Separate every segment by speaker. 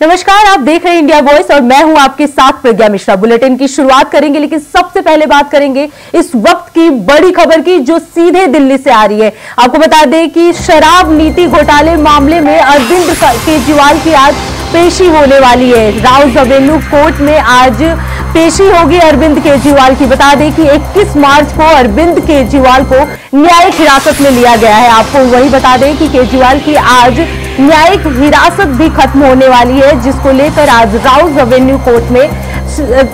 Speaker 1: नमस्कार, आप देख रहे हैं इंडिया वॉइस और मैं हूँ आपके साथ प्रज्ञा मिश्रा। बुलेटिन की शुरुआत करेंगे, लेकिन सबसे पहले बात करेंगे इस वक्त की बड़ी खबर की जो सीधे दिल्ली से आ रही है। आपको बता दें कि शराब नीति घोटाले मामले में अरविंद केजरीवाल की आज पेशी होने वाली है। राउस अवेन्यू कोर्ट में आज पेशी होगी अरविंद केजरीवाल की। बता दें कि 21 मार्च को अरविंद केजरीवाल को न्यायिक हिरासत में लिया गया है। आपको वही बता दें कि केजरीवाल की आज न्यायिक हिरासत भी खत्म होने वाली है, जिसको लेकर आज राउस रेवेन्यू कोर्ट में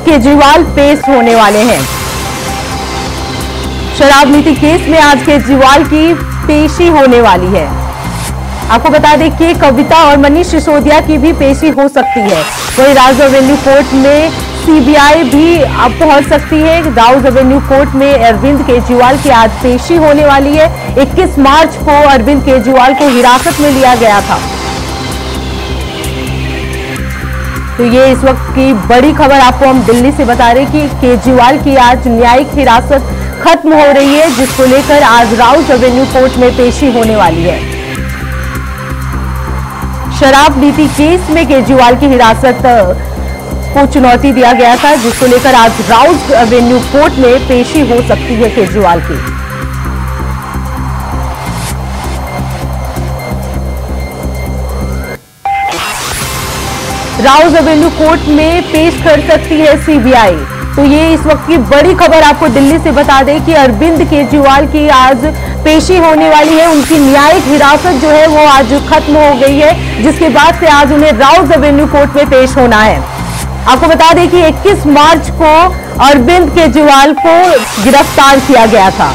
Speaker 1: केजरीवाल पेश होने वाले हैं। शराब नीति केस में आज केजरीवाल की पेशी होने वाली है। आपको बता दें कि कविता और मनीष सिसोदिया की भी पेशी हो सकती है। वही राउस रेवेन्यू कोर्ट में सीबीआई भी अब पहुँच सकती है। राउस रेवेन्यू कोर्ट में अरविंद केजरीवाल की आज पेशी होने वाली है। 21 मार्च को अरविंद केजरीवाल को हिरासत में लिया गया था। तो ये इस वक्त की बड़ी खबर आपको हम दिल्ली से बता रहे कि केजरीवाल की आज न्यायिक हिरासत खत्म हो रही है, जिसको लेकर आज राउस रेवेन्यू कोर्ट में पेशी होने वाली है। शराब नीति केस में केजरीवाल की हिरासत को चुनौती दिया गया था, जिसको लेकर आज राउस एवेन्यू कोर्ट में पेशी हो सकती है केजरीवाल की। राउस एवेन्यू कोर्ट में पेश कर सकती है सीबीआई। तो ये इस वक्त की बड़ी खबर आपको दिल्ली से बता दें कि अरविंद केजरीवाल की आज पेशी होने वाली है। उनकी न्यायिक हिरासत जो है वो आज खत्म हो गई है, जिसके बाद से आज उन्हें राउस एवेन्यू कोर्ट में पेश होना है। आपको बता दें कि 21 मार्च को अरविंद केजरीवाल को गिरफ़्तार किया गया था।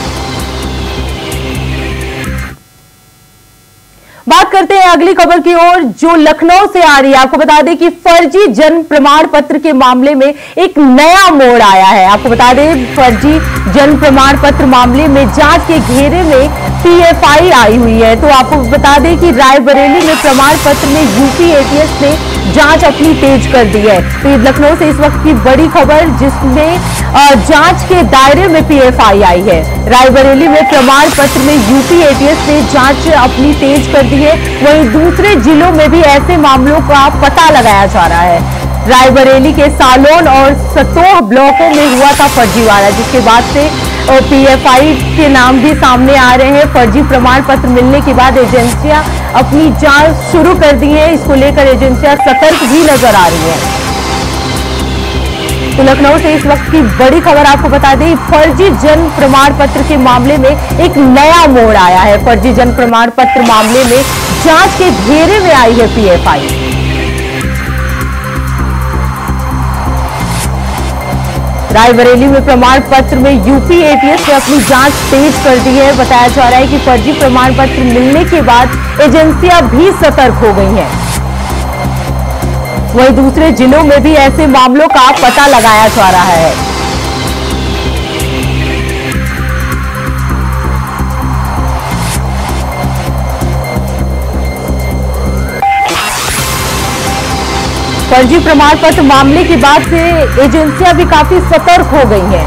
Speaker 1: करते हैं अगली खबर की ओर, जो लखनऊ से आ रही है। आपको बता दें कि फर्जी जन्म प्रमाण पत्र के मामले में एक नया मोड़ आया है। आपको बता दें, फर्जी जन्म प्रमाण पत्र मामले में जाँच के घेरे में पीएफआई आई हुई है। तो आपको बता दें कि रायबरेली में प्रमाण पत्र में यूपी एटीएस ने जाँच अपनी तेज कर दी है। तो लखनऊ से इस वक्त की बड़ी खबर, जिसमें जाँच के दायरे में पीएफआई आई है। रायबरेली में प्रमाण पत्र में यूपी एटीएस ने जाँच अपनी तेज कर दी है। वहीं दूसरे जिलों में भी ऐसे मामलों का पता लगाया जा रहा है। रायबरेली के सालोन और सतोह ब्लॉकों में हुआ था फर्जीवाड़ा जिसके बाद से पीएफआई के नाम भी सामने आ रहे हैं। फर्जी प्रमाण पत्र मिलने के बाद एजेंसियाँ अपनी जाँच शुरू कर दी है। इसको लेकर एजेंसियाँ सतर्क भी नज़र आ रही हैं। तो लखनऊ से इस वक्त की बड़ी खबर आपको बता दें, फर्जी जन्म प्रमाण पत्र के मामले में एक नया मोड़ आया है। फर्जी जन्म प्रमाण पत्र मामले में जाँच के घेरे में आई है पीएफआई। रायबरेली में प्रमाण पत्र में यूपी एटीएस ने अपनी जाँच तेज कर दी है। बताया जा रहा है कि फर्जी प्रमाण पत्र मिलने के बाद एजेंसियाँ भी सतर्क हो गई हैं। वहीं दूसरे जिलों में भी ऐसे मामलों का पता लगाया जा रहा है। फर्जी प्रमाण पत्र मामले के बाद से एजेंसियाँ भी काफ़ी सतर्क हो गई हैं।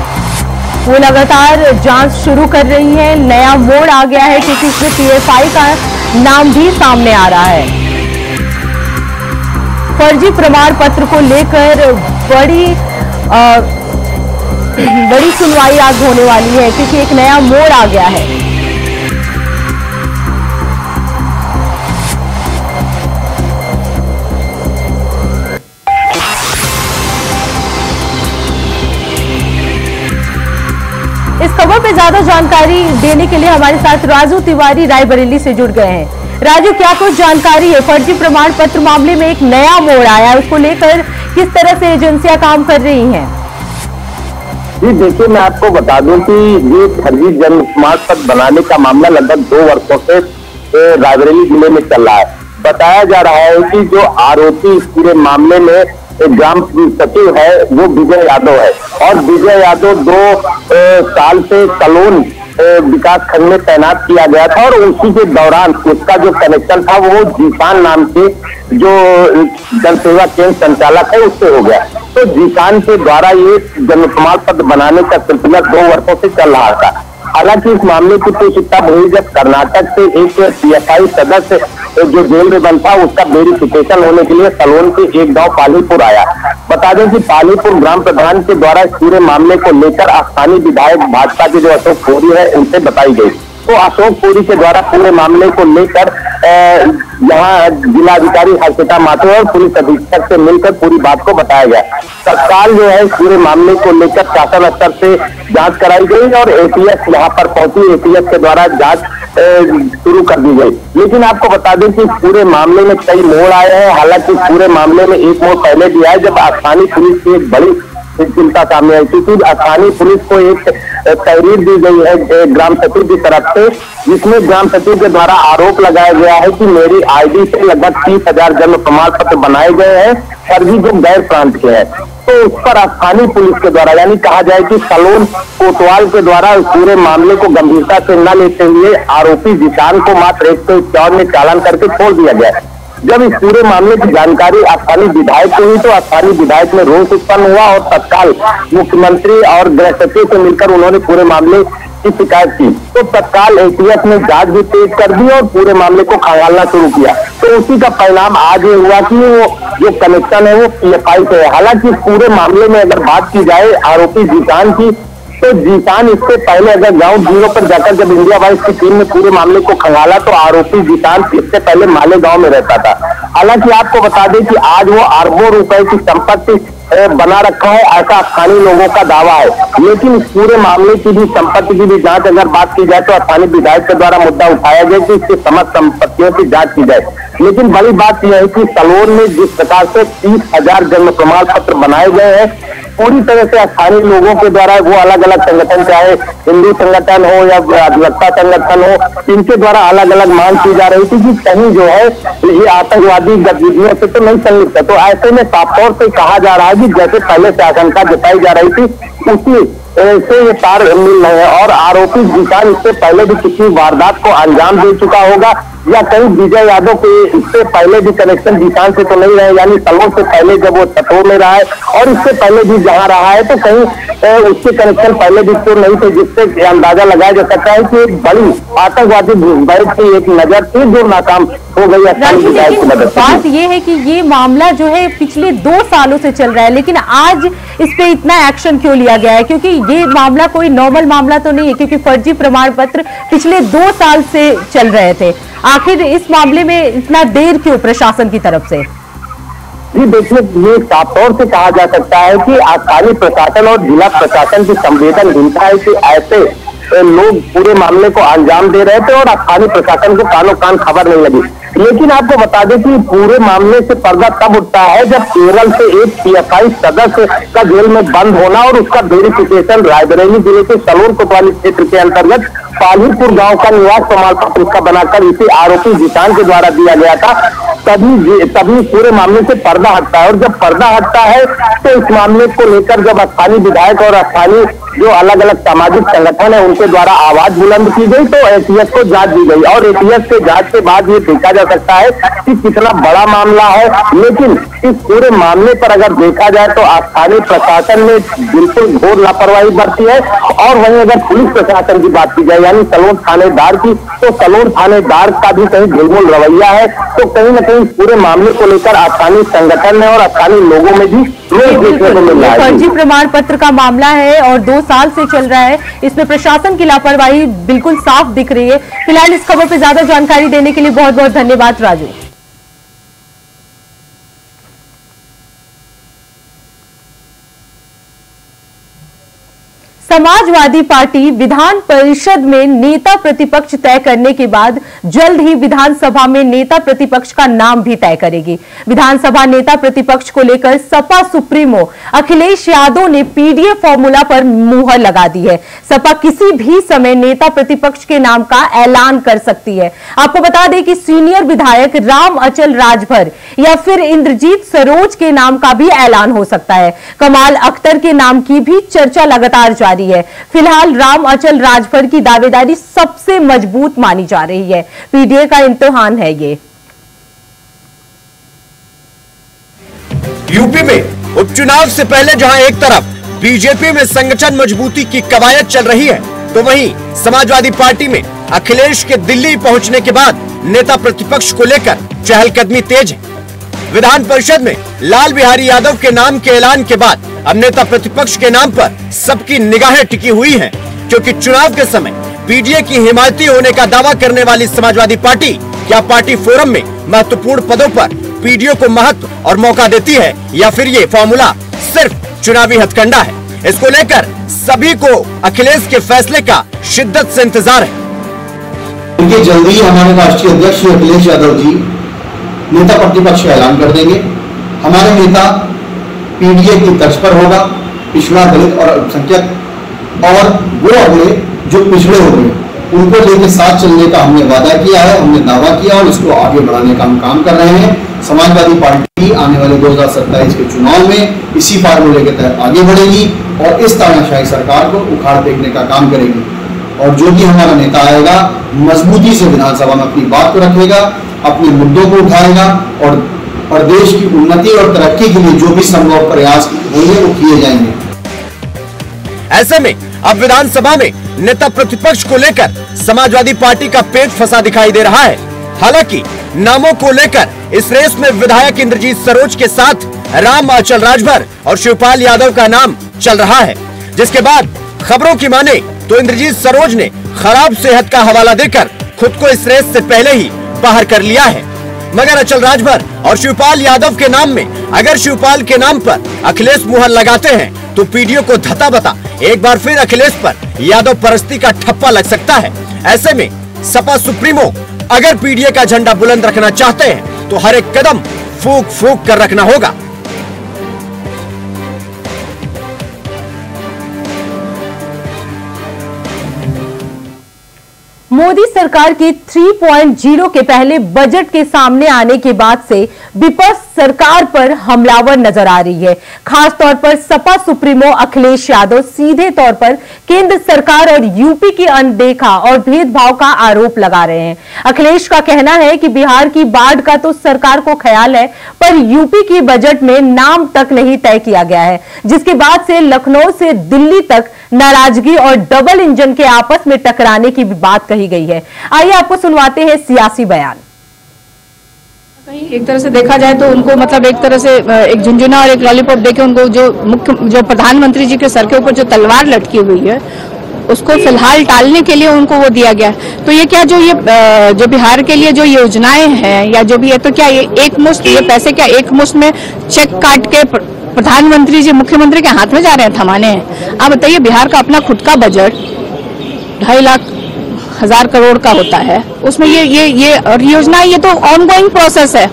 Speaker 1: वो लगातार जाँच शुरू कर रही हैं। नया मोड़ आ गया है क्योंकि इसमें पीएफआई का नाम भी सामने आ रहा है। फर्जी प्रमाण पत्र को लेकर बड़ी आ, बड़ी सुनवाई आज होने वाली है क्योंकि एक नया मोड़ आ गया है। इस खबर पे ज़्यादा जानकारी देने के लिए हमारे साथ राजू तिवारी रायबरेली से जुड़ गए हैं। राजू क्या कुछ जानकारी है? फर्जी प्रमाण पत्र मामले में एक नया मोड़ आया उसको लेकर किस तरह से एजेंसियाँ काम कर रही हैं?
Speaker 2: जी, देखिए, मैं आपको बता दूँ कि ये फर्जी जन्म प्रमाण पत्र बनाने का मामला लगभग दो वर्षों से रायबरेली ज़िले में चल रहा है। बताया जा रहा है कि जो आरोपी इस पूरे मामले में ग्राम सचिव है, वो विजय यादव है। और विजय यादव दो साल से कलोन विकास खंड में तैनात किया गया था और उसी के दौरान उसका जो कनेक्शन था, वो जीसान नाम से जो जनसेवा केंद्र संचालक है, उससे हो गया। तो जीसान के द्वारा ये जन्म प्रमाण पत्र बनाने का सिलसिला दो वर्षों से चल रहा था। हालाँकि इस मामले की पूछता हुई जब कर्नाटक से एक पीएफआई सदस्य, जो जेल में बंद था, उसका वेरिफिकेशन होने के लिए सलोन के एक गाँव पालीपुर आया। बता दें कि पालीपुर ग्राम प्रधान के द्वारा इस पूरे मामले को लेकर स्थानीय विधायक भाजपा के जो अशोक पुरी है, उनसे बताई गई। तो अशोक पुरी के द्वारा पूरे मामले को लेकर यहाँ जिलाधिकारी हर्षिता माथुर और पुलिस अधीक्षक से मिलकर पूरी बात को बताया गया। तत्काल जो है पूरे मामले को लेकर शासन स्तर से जाँच कराई गई और एटीएस यहाँ पर पहुँची। एटीएस के द्वारा जाँच शुरू कर दी गई। लेकिन आपको बता दें कि पूरे मामले में कई मोड़ आए हैं। हालाँकि पूरे मामले में एक मोड़ पहले भी आया जब स्थानीय पुलिस की एक बड़ी चिंता सामने आई क्योंकि स्थानीय पुलिस को एक तहरीर दी गई है ग्राम सचिव की तरफ़ से, जिसमें ग्राम सचिव के द्वारा आरोप लगाया गया है कि मेरी आईडी से लगभग तीस हज़ार जन्म प्रमाण पत्र बनाए गए हैं फर्जी जो गैर प्रांत के हैं। तो उस पर स्थानीय पुलिस के द्वारा, यानी कहा जाए कि सलोन कोतवाल के द्वारा पूरे मामले को गंभीरता से न लेते हुए आरोपी जिसान को मात्र एक सौ इक्यावन में चालान करके छोड़ दिया गया जब इस पूरे मामले की जानकारी स्थानीय विधायक को हुई तो स्थानीय विधायक में रोष उत्पन्न हुआ और तत्काल मुख्यमंत्री और गृह सचिव से मिलकर उन्होंने पूरे मामले की शिकायत की। तो तत्काल एटीएस ने जाँच भी तेज कर दी और पूरे मामले को खंगालना शुरू किया। तो उसी का परिणाम आज ये हुआ कि वो जो कनेक्शन है, वो पीएफआई से है। हालाँकि पूरे मामले में अगर बात की जाए, आरोपी जीतान की तो जीतान इससे पहले अगर ग्राउंड ज़ीरो पर जाकर जब इंडिया वाइस की टीम ने पूरे मामले को खंगाला तो आरोपी जीतान इससे पहले माले गाँव में रहता था। हालाँकि आपको बता दें कि आज वो अरबों रुपए की संपत्ति बना रखा है, ऐसा स्थानीय लोगों का दावा है। लेकिन इस पूरे मामले की भी संपत्ति की भी जाँच अगर बात की जाए तो स्थानीय विधायक के द्वारा मुद्दा उठाया गया कि इसकी समस्त संपत्तियों की जाँच की जाए। लेकिन बड़ी बात यह है कि सलोन में जिस प्रकार से तीस हज़ार जन्म प्रमाण पत्र बनाए गए हैं पूरी तरह से स्थानीय लोगों के द्वारा वो अलग अलग संगठन चाहे हिंदू संगठन हो या अधिवक्ता संगठन हो, इनके द्वारा अलग अलग मांग की जा रही थी कि कहीं जो है, ये आतंकवादी गतिविधियों से तो नहीं संलिप्त है। तो ऐसे में साफ़ तौर से कहा जा रहा है कि जैसे पहले से आशंका जताई जा रही थी, उसी से ये तार मिल रहे हैं और आरोपी जिसान इससे पहले भी किसी वारदात को अंजाम दे चुका होगा या कहीं विजय यादव के इससे पहले भी कनेक्शन जिसान से तो नहीं रहे, यानी सालों से पहले जब वो छतोर में रहा है और इससे पहले भी जहाँ रहा है तो कहीं उसके कनेक्शन पहले भी तो नहीं थे, जिससे अंदाज़ा लगाया जा सकता है कि एक बड़ी आतंकवादी घुसपैठ की एक नज़र थी जो नाकाम हो गई
Speaker 1: बात ये है कि ये मामला जो है पिछले दो सालों से चल रहा है लेकिन आज इस पे इतना एक्शन क्यों लिया गया है? क्योंकि ये मामला कोई नॉर्मल मामला तो नहीं है क्योंकि फर्जी प्रमाण पत्र पिछले दो साल से चल रहे थे। आखिर इस मामले में इतना देर क्यों प्रशासन की तरफ़ से?
Speaker 2: जी देखिए ये साफ़ तौर से कहा जा सकता है कि स्थानीय प्रशासन और जिला प्रशासन की संवेदनहीनता है कि ऐसे लोग पूरे मामले को अंजाम दे रहे थे और स्थानीय प्रशासन को कानो कान खबर नहीं लगी। लेकिन आपको बता दें कि पूरे मामले से पर्दा तब उठता है जब केरल से एक पीएफआई सदस्य का जेल में बंद होना और उसका वेरिफिकेशन रायबरेली ज़िले के सलोर कोतवाली क्षेत्र के अंतर्गत पालीपुर गाँव का निवास प्रमाण पत्र उसका बनाकर इसे आरोपी जिसान के द्वारा दिया गया था। तभी तभी पूरे मामले से पर्दा हटता है और जब पर्दा हटता है तो इस मामले को लेकर जब स्थानीय विधायक और स्थानीय जो अलग अलग सामाजिक संगठन है, उनके द्वारा आवाज़ बुलंद की गई तो एटीएस को जाँच दी गई। और एटीएस के जाँच के बाद ये देखा जा सकता है कि कितना बड़ा मामला है। लेकिन इस पूरे मामले पर अगर देखा जाए तो स्थानीय प्रशासन ने बिल्कुल घोर लापरवाही बरती है। और वहीं अगर पुलिस प्रशासन की बात की जाए यानी सलोन थानेदार की तो सलोन थानेदार का भी कहीं झुलमुल रवैया है तो कहीं ना कहीं पूरे मामले को लेकर स्थानीय संगठन में और स्थानीय लोगों में भी
Speaker 1: फर्जी प्रमाण पत्र का मामला है और दो साल से चल रहा है। इसमें प्रशासन की लापरवाही बिल्कुल साफ़ दिख रही है। फ़िलहाल इस खबर पर ज़्यादा जानकारी देने के लिए बहुत बहुत धन्यवाद राजू। समाजवादी पार्टी विधान परिषद में नेता प्रतिपक्ष तय करने के बाद जल्द ही विधानसभा में नेता प्रतिपक्ष का नाम भी तय करेगी। विधानसभा नेता प्रतिपक्ष को लेकर सपा सुप्रीमो अखिलेश यादव ने पीडीए फॉर्मूला पर मुहर लगा दी है। सपा किसी भी समय नेता प्रतिपक्ष के नाम का ऐलान कर सकती है। आपको बता दें कि सीनियर विधायक राम अचल राजभर या फिर इंद्रजीत सरोज के नाम का भी ऐलान हो सकता है। कमाल अख्तर के नाम की भी चर्चा लगातार जारी रही है। फ़िलहाल राम अचल राजभर की दावेदारी सबसे मज़बूत मानी जा रही है। पीडीए का इम्तिहान है ये।
Speaker 3: यूपी में उपचुनाव से पहले जहाँ एक तरफ़ बीजेपी में संगठन मजबूती की कवायद चल रही है तो वहीं समाजवादी पार्टी में अखिलेश के दिल्ली पहुँचने के बाद नेता प्रतिपक्ष को लेकर चहलकदमी तेज है। विधान परिषद में लाल बिहारी यादव के नाम के ऐलान के बाद अब नेता प्रतिपक्ष के नाम पर सबकी निगाहें टिकी हुई हैं, क्योंकि चुनाव के समय पीडीए की हिमायती होने का दावा करने वाली समाजवादी पार्टी क्या पार्टी फोरम में महत्वपूर्ण पदों पर पीडीओ को महत्व और मौका देती है या फिर ये फॉर्मूला सिर्फ़ चुनावी हथकंडा है। इसको लेकर सभी को अखिलेश के फैसले का शिद्दत से इंतज़ार है।
Speaker 4: क्योंकि जल्दी ही हमारे राष्ट्रीय अध्यक्ष अखिलेश यादव जी नेता प्रतिपक्ष का ऐलान कर देंगे। हमारे नेता पीडीए की तर्ज पर होगा, पिछड़ा दलित और अल्पसंख्यक। और वो अगले जो पिछड़े हो गए उनको लेके साथ चलने का हमने वादा किया है, हमने दावा किया और इसको आगे बढ़ाने का हम काम कर रहे हैं। समाजवादी पार्टी आने वाले 2027 के चुनाव में इसी फार्मूले के तहत आगे बढ़ेगी और इस तानाशाही सरकार को उखाड़ फेंकने का काम करेगी। और जो भी हमारा नेता आएगा, मजबूती से विधानसभा में अपनी बात को रखेगा, अपने मुद्दों को उठाएगा और प्रदेश की उन्नति और तरक्की के लिए जो भी संभव प्रयास होंगे वो किए जाएँगे।
Speaker 3: ऐसे में अब विधानसभा में नेता प्रतिपक्ष को लेकर समाजवादी पार्टी का पेट फंसा दिखाई दे रहा है। हालाँकि नामों को लेकर इस रेस में विधायक इंद्रजीत सरोज के साथ राम अचल राजभर और शिवपाल यादव का नाम चल रहा है। जिसके बाद खबरों की माने तो इंद्रजीत सरोज ने खराब सेहत का हवाला देकर खुद को इस रेस से पहले ही बाहर कर लिया है। मगर अचल राजभर और शिवपाल यादव के नाम में अगर शिवपाल के नाम पर अखिलेश मुहर लगाते हैं तो पीडीओ को धता बता, एक बार फिर अखिलेश पर यादव परस्ती का ठप्पा लग सकता है। ऐसे में सपा सुप्रीमो, अगर पीडीए का झंडा बुलंद रखना चाहते हैं तो हर एक कदम फूक फूक कर रखना होगा।
Speaker 1: मोदी सरकार के 3.0 के पहले बजट के सामने आने के बाद से विपक्ष सरकार पर हमलावर नज़र आ रही है। खास तौर पर सपा सुप्रीमो अखिलेश यादव सीधे तौर पर केंद्र सरकार और यूपी की अनदेखा और भेदभाव का आरोप लगा रहे हैं। अखिलेश का कहना है कि बिहार की बाढ़ का तो सरकार को ख्याल है, पर यूपी की बजट में नाम तक नहीं तय किया गया है, जिसके बाद से लखनऊ से दिल्ली तक नाराज़गी और डबल इंजन के आपस में टकराने की भी बात कही गई है। आइए आपको सुनवाते हैं सियासी बयान।
Speaker 5: एक तरह से देखा जाए तो उनको मतलब एक तरह से एक झुंझुना और एक लॉलीपॉप देके उनको जो मुख्य जो प्रधानमंत्री जी के सर के ऊपर जो तलवार लटकी हुई है उसको फ़िलहाल टालने के लिए उनको वो दिया गया। तो ये क्या जो ये जो बिहार के लिए जो योजनाएँ हैं या जो भी है तो क्या ये एक मुश्त ये पैसे क्या एक मुश्त में चेक काट के प्रधानमंत्री जी मुख्यमंत्री के हाथ में जा रहे हैं थमाने हैं? आप बताइए बिहार का अपना खुद का बजट ढाई लाख हज़ार करोड़ का होता है। उसमें ये ये ये और योजना, ये तो ऑनगोइंग प्रोसेस है।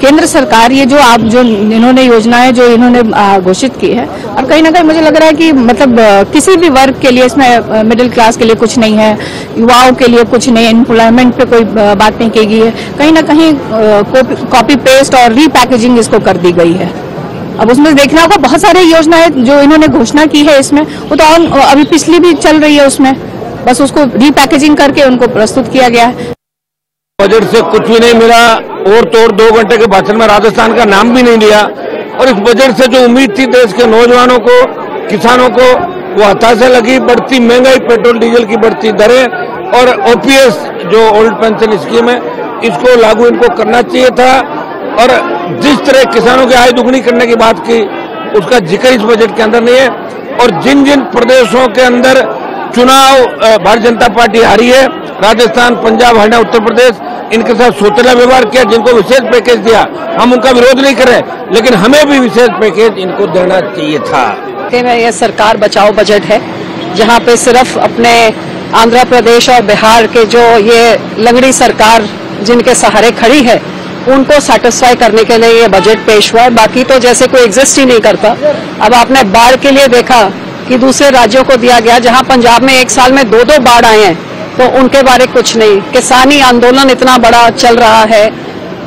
Speaker 5: केंद्र सरकार, ये जो आप, जो इन्होंने योजनाएँ, जो इन्होंने घोषित की है, और कहीं ना कहीं मुझे लग रहा है कि मतलब किसी भी वर्ग के लिए इसमें मिडिल क्लास के लिए कुछ नहीं है, युवाओं के लिए कुछ नहीं एम्प्लॉयमेंट पे कोई बात नहीं की गई है। कहीं ना कहीं कॉपी पेस्ट और रीपैकेजिंग इसको कर दी गई है। अब उसमें देखना होगा, बहुत सारी योजनाएँ जो इन्होंने घोषणा की है इसमें, वो तो ऑन अभी पिछली भी चल रही है उसमें। बस उसको रीपैकेजिंग करके उनको प्रस्तुत किया गया है।
Speaker 6: बजट से कुछ भी नहीं मिला, और तोड़ दो घंटे के भाषण में राजस्थान का नाम भी नहीं लिया। और इस बजट से जो उम्मीद थी देश के नौजवानों को, किसानों को, वो हताशा लगी, बढ़ती महँगाई, पेट्रोल, डीजल की बढ़ती दरें, और ओपीएस जो ओल्ड पेंशन स्कीम है, इसको लागू इनको करना चाहिए था। और जिस तरह किसानों की आय दुगनी करने की बात की, उसका ज़िक्र इस बजट के अंदर नहीं है। और जिन जिन प्रदेशों के अंदर चुनाव भारतीय जनता पार्टी हारी है। राजस्थान, पंजाब, हरियाणा, उत्तर प्रदेश, इनके साथ सोतेला व्यवहार किया, जिनको विशेष पैकेज दिया। हम उनका विरोध नहीं कर रहे, लेकिन हमें भी विशेष पैकेज इनको देना चाहिए था।
Speaker 7: हफ़्ते में ये सरकार बचाओ बजट है, जहाँ पे सिर्फ़ अपने आंध्र प्रदेश और बिहार के जो ये लंगड़ी सरकार, जिनके सहारे खड़ी है, उनको सेटिस्फाई करने के लिए ये बजट पेश हुआ है। बाकी तो जैसे कोई एग्जिस्ट ही नहीं करता। अब आपने बाढ़ के लिए देखा कि दूसरे राज्यों को दिया गया, जहाँ पंजाब में एक साल में दो दो बाढ़ आए हैं तो उनके बारे कुछ नहीं किसानी आंदोलन इतना बड़ा चल रहा है,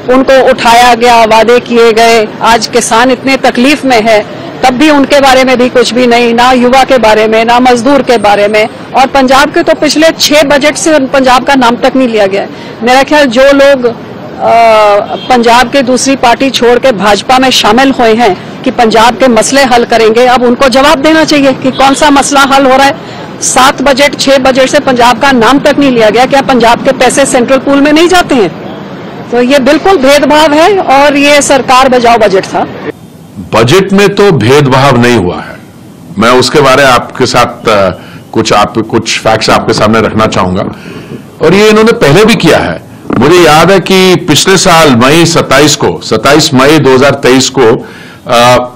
Speaker 7: उनको उठाया गया, वादे किए गए, आज किसान इतने तकलीफ़ में है, तब भी उनके बारे में भी कुछ भी नहीं, ना युवा के बारे में, ना मजदूर के बारे में और पंजाब के तो पिछले छह बजट से पंजाब का नाम तक नहीं लिया गया। मेरा ख्याल जो लोग पंजाब के दूसरी पार्टी छोड़ के भाजपा में शामिल हुए हैं कि पंजाब के मसले हल करेंगे। अब उनको जवाब देना चाहिए कि कौन सा मसला हल हो रहा है। सात बजट छह बजट से पंजाब का नाम तक नहीं लिया गया। क्या पंजाब के पैसे सेंट्रल पूल में नहीं जाते हैं? तो ये बिल्कुल भेदभाव है और ये सरकार बजाओ बजट था।
Speaker 8: बजट में तो भेदभाव नहीं हुआ है। मैं उसके बारे आपके साथ कुछ आप, कुछ फैक्ट्स आपके सामने रखना चाहूँगा। और ये इन्होंने पहले भी किया है। मुझे याद है कि पिछले साल मई 27 को 27 मई 2023 को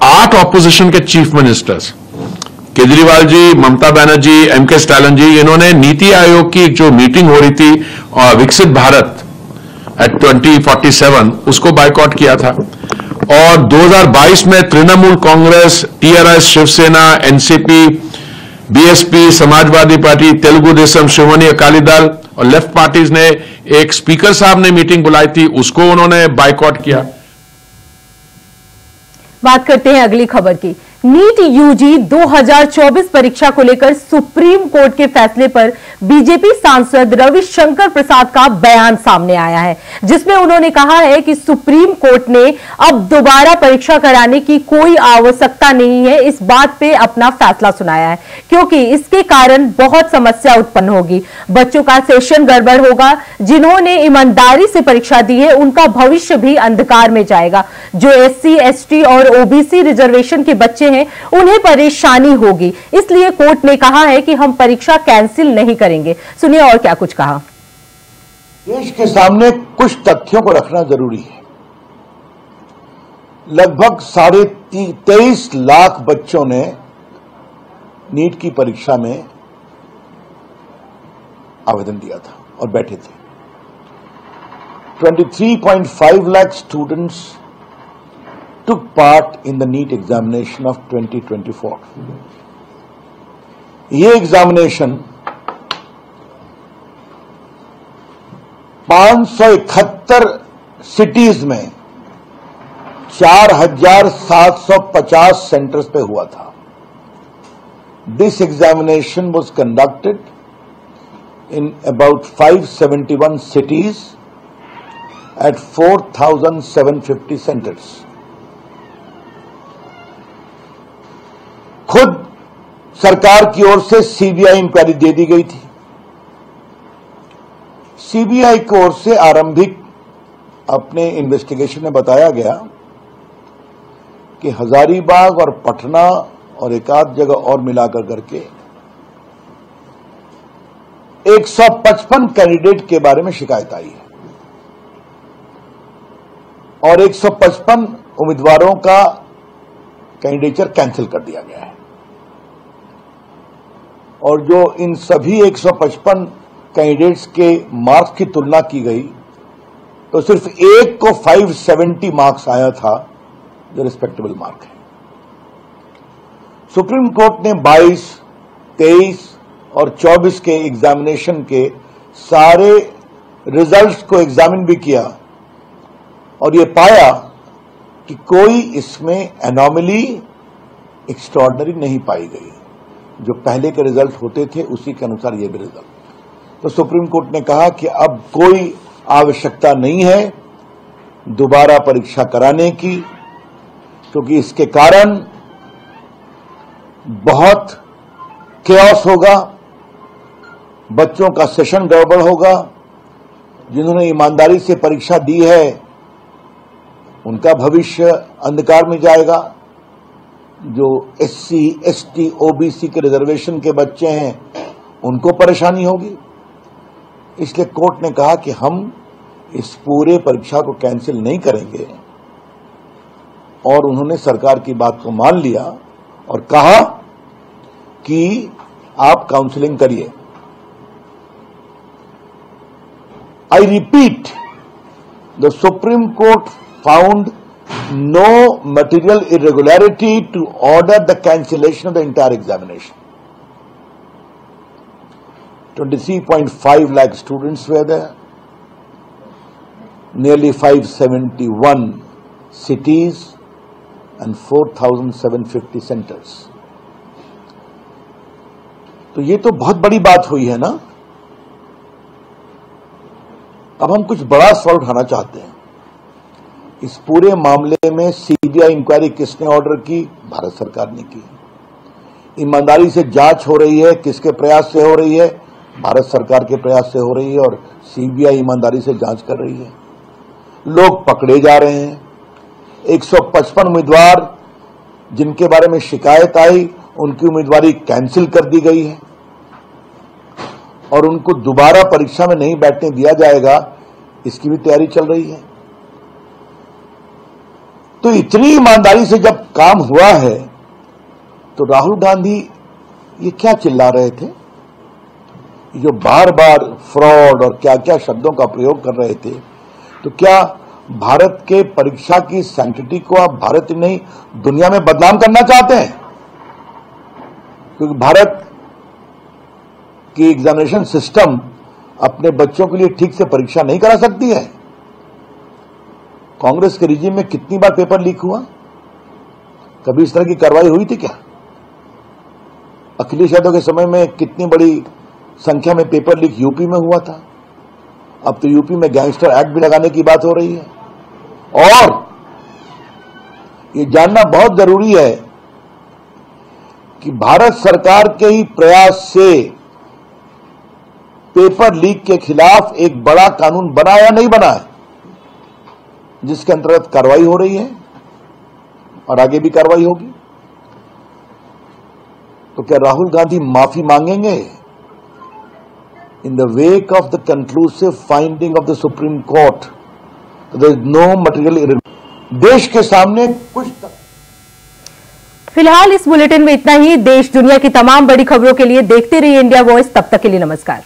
Speaker 8: आठ ऑपोजिशन के chief ministers Kejriwal ji Mamata Banerjee M K Stalin ji इन्होंने नीति आयोग की जो मीटिंग हो रही थी अ, विकसित भारत एट 2047 उसको बाइकआउट किया था। और 2022 में Trinamool Congress TRS Shiv Sena NCP BSP Samajwadi party Telugu Desam Seoni Akali Dal और लेफ़्ट पार्टीज़ ने एक स्पीकर साहब ने मीटिंग बुलाई थी, उसको उन्होंने बाइकआउट किया।
Speaker 1: बात करते हैं अगली खबर की। नीट यूजी 2024 परीक्षा को लेकर सुप्रीम कोर्ट के फैसले पर बीजेपी सांसद रविशंकर प्रसाद का बयान सामने आया है, जिसमें उन्होंने कहा है कि सुप्रीम कोर्ट ने अब दोबारा परीक्षा कराने की कोई आवश्यकता नहीं है। इस बात पे अपना फैसला सुनाया है, क्योंकि इसके कारण बहुत समस्या उत्पन्न होगी। बच्चों का सेशन गड़बड़ होगा, जिन्होंने ईमानदारी से परीक्षा दी है, उनका भविष्य भी अंधकार में जाएगा। जो एससी एसटी और ओबीसी रिजर्वेशन के बच्चे हैं, उन्हें परेशानी होगी। इसलिए कोर्ट ने कहा है कि हम परीक्षा कैंसिल नहीं करेंगे। सुनिए और क्या कुछ कहा।
Speaker 9: देश के सामने कुछ तथ्यों को रखना ज़रूरी है। लगभग साढ़े तेईस लाख बच्चों ने नीट की परीक्षा में आवेदन दिया था और बैठे थे। 23.5 lakh students took part in the neat examination of 2024 ye examination 571 cities में 4,750 सेंटर्स पे हुआ था। This examination was conducted in about 571 cities at 4,750 centres खुद सरकार की ओर से सीबीआई इंक्वायरी दे दी गई थी। सीबीआई की ओर से आरंभिक अपने इन्वेस्टिगेशन में बताया गया कि हजारीबाग और पटना और एक आध जगह और मिलाकर करके 155 कैंडिडेट के बारे में शिकायत आई है। और 155 उम्मीदवारों का कैंडिडेचर कैंसिल कर दिया गया है। और जो इन सभी 155 कैंडिडेट्स के मार्क्स की तुलना की गई तो सिर्फ़ एक को 570 मार्क्स आया था जो रिस्पेक्टेबल मार्क है। सुप्रीम कोर्ट ने 22, 23 और 24 के एग्जामिनेशन के सारे रिजल्ट्स को एग्जामिन भी किया और ये पाया कि कोई इसमें एनॉमली एक्स्ट्रॉर्डनरी नहीं पाई गई। जो पहले के रिज़ल्ट होते थे, उसी के अनुसार ये भी रिज़ल्ट। तो सुप्रीम कोर्ट ने कहा कि अब कोई आवश्यकता नहीं है दोबारा परीक्षा कराने की, क्योंकि तो इसके कारण बहुत केयस होगा, बच्चों का सेशन गड़बड़ होगा, जिन्होंने ईमानदारी से परीक्षा दी है, उनका भविष्य अंधकार में जाएगा। जो एससी, एसटी, ओबीसी के रिजर्वेशन के बच्चे हैं उनको परेशानी होगी। इसलिए कोर्ट ने कहा कि हम इस पूरे परीक्षा को कैंसिल नहीं करेंगे। और उन्होंने सरकार की बात को मान लिया और कहा कि आप काउंसलिंग करिए। I repeat the supreme court found no material irregularity to order the cancellation of the entire examination. 23.5 lakh students were there, nearly 571 cities and 4,750 centers. तो ये तो बहुत बड़ी बात हुई है ना अब हम कुछ बड़ा सवाल उठाना चाहते हैं इस पूरे मामले में सीबीआई इंक्वायरी किसने ऑर्डर की? भारत सरकार ने की। ईमानदारी से जाँच हो रही है, किसके प्रयास से हो रही है? भारत सरकार के प्रयास से हो रही है और सीबीआई ईमानदारी से जाँच कर रही है। लोग पकड़े जा रहे हैं। 155 उम्मीदवार जिनके बारे में शिकायत आई, उनकी उम्मीदवारी कैंसिल कर दी गई है। और उनको दोबारा परीक्षा में नहीं बैठने दिया जाएगा, इसकी भी तैयारी चल रही है। तो इतनी ईमानदारी से जब काम हुआ है तो राहुल गांधी ये क्या चिल्ला रहे थे? जो बार बार फ्रॉड और क्या क्या शब्दों का प्रयोग कर रहे थे तो क्या भारत के परीक्षा की सैंक्टिटी को आप भारत नहीं, दुनिया में बदनाम करना चाहते हैं? क्योंकि भारत की एग्जामिनेशन सिस्टम अपने बच्चों के लिए ठीक से परीक्षा नहीं करा सकती है। कांग्रेस के रिजीम में कितनी बार पेपर लीक हुआ? कभी इस तरह की कार्रवाई हुई थी क्या? अखिलेश यादव के समय में कितनी बड़ी संख्या में पेपर लीक यूपी में हुआ था? अब तो यूपी में गैंगस्टर एक्ट भी लगाने की बात हो रही है। और ये जानना बहुत ज़रूरी है कि भारत सरकार के ही प्रयास से पेपर लीक के खिलाफ एक बड़ा कानून बना या नहीं बना है? जिसके अंतर्गत कार्रवाई हो रही है और आगे भी कार्रवाई होगी। तो क्या राहुल गांधी माफ़ी मांगेंगे? In the wake of the conclusive finding of the supreme court no material देश के सामने कुछ तक
Speaker 1: फ़िलहाल इस बुलेटिन में इतना ही। देश दुनिया की तमाम बड़ी खबरों के लिए देखते रहिए इंडिया वॉइस। तब तक के लिए नमस्कार।